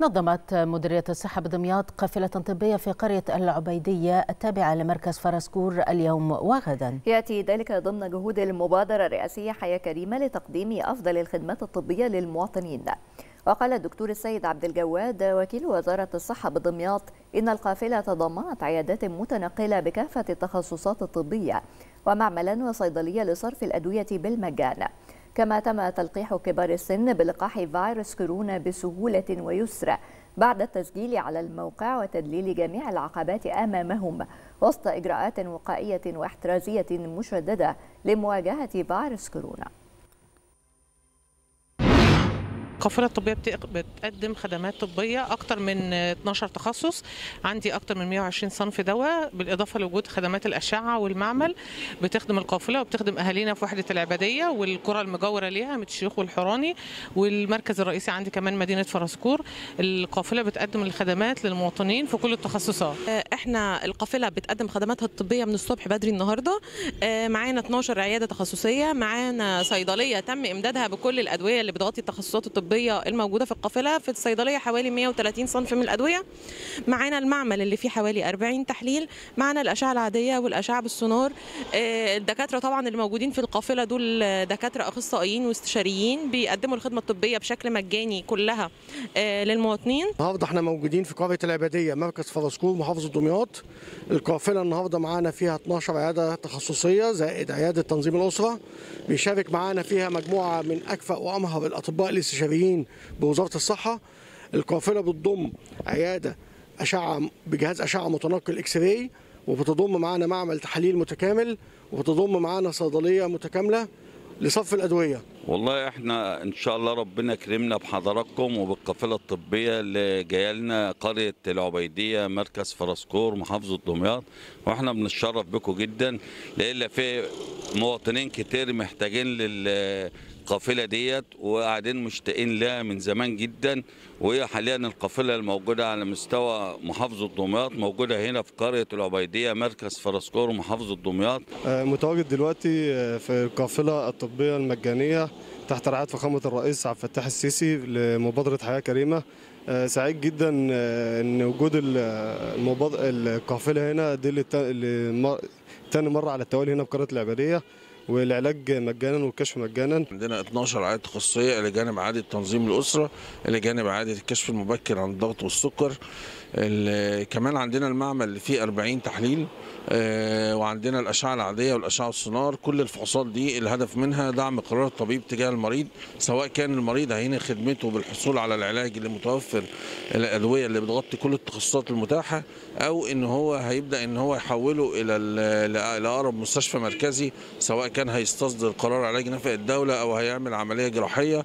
نظمت مديرية الصحة بدمياط قافلة طبية في قرية العبيدية التابعة لمركز فرسكور اليوم وغدا. يأتي ذلك ضمن جهود المبادرة الرئاسية حياة كريمة لتقديم أفضل الخدمات الطبية للمواطنين. وقال الدكتور السيد عبد الجواد وكيل وزارة الصحة بدمياط إن القافلة تضمنت عيادات متنقلة بكافة التخصصات الطبية ومعملا وصيدلية لصرف الأدوية بالمجان. كما تم تلقيح كبار السن بلقاح فيروس كورونا بسهولة ويسر بعد التسجيل على الموقع وتدليل جميع العقبات أمامهم وسط إجراءات وقائية واحترازية مشددة لمواجهة فيروس كورونا. القافله الطبيه بتقدم خدمات طبية أكتر من 12 تخصص. عندي أكتر من 120 صنف دواء بالإضافة لوجود خدمات الأشعة والمعمل. بتخدم القافلة وبتخدم أهالينا في وحدة العبادية والقرى المجاورة ليها مثل الشيوخ والحوراني والمركز الرئيسي عندي كمان مدينة فرسكور. القافلة بتقدم الخدمات للمواطنين في كل التخصصات. إحنا القافلة بتقدم خدماتها الطبية من الصبح بدري النهارده. معانا 12 عيادة تخصصية معانا صيدلية تم إمدادها بكل الأدوية اللي بتغطي التخصصات الطبية الموجودة في القافلة في الصيدلية حوالي 130 صنف من الأدوية. معانا المعمل اللي فيه حوالي 40 تحليل. معانا الأشعة العادية والأشعة بالسونار. الدكاترة طبعا اللي موجودين في القافلة دول دكاترة أخصائيين واستشاريين بيقدموا الخدمة الطبية بشكل مجاني كلها للمواطنين. النهارده إحنا موجودين في قريه العبادية مركز فرسكور محافظه دمياط. القافلة النهارده معانا فيها 12 عيادة تخصصية زائد عيادة تنظيم الأسرة. بيشارك معانا فيها مجموعة من أكفأ وأمهر الأطباء الاستشاريين. بوزارة الصحة القافلة بتضم عيادة أشعة بجهاز أشعة متنقل X-ray وبتضم معانا معمل تحاليل متكامل وبتضم معانا صيدلية متكاملة لصف الأدوية. والله إحنا إن شاء الله ربنا يكرمنا بحضراتكم وبالقافلة الطبية اللي جاية لنا قرية العبيدية مركز فرسكور محافظة دمياط. وإحنا بنتشرف بكم جدا لأن في مواطنين كتير محتاجين لل القافله ديت وقاعدين مشتاقين لها من زمان جدا. وهي حاليا القافلة الموجودة على مستوى محافظة دمياط موجودة هنا في قرية العبيدية مركز فرسكور محافظة دمياط. متواجد دلوقتي في القافلة الطبية المجانية. تحت رعاية فخامة الرئيس عبد الفتاح السيسي لمبادرة حياة كريمة. سعيد جدا إن وجود القافلة هنا دي تاني مرة على التوالي هنا في قرية العبادية والعلاج مجانا والكشف مجانا. عندنا 12 عياده تخصصيه إلى جانب إعادة تنظيم الأسرة إلى جانب إعادة الكشف المبكر عن الضغط والسكر. كمان عندنا المعمل اللي فيه 40 تحليل وعندنا الأشعة العادية والأشعة السونار كل الفحوصات دي الهدف منها دعم قرار الطبيب تجاه المريض سواء كان المريض هينهي خدمته بالحصول على العلاج اللي متوفر الأدوية اللي بتغطي كل التخصصات المتاحة أو إن هو هيبدأ إن هو يحوله إلى لاقرب مستشفى مركزي سواء كان هيستصدر قرار علاج نفق الدولة أو هيعمل عملية جراحية.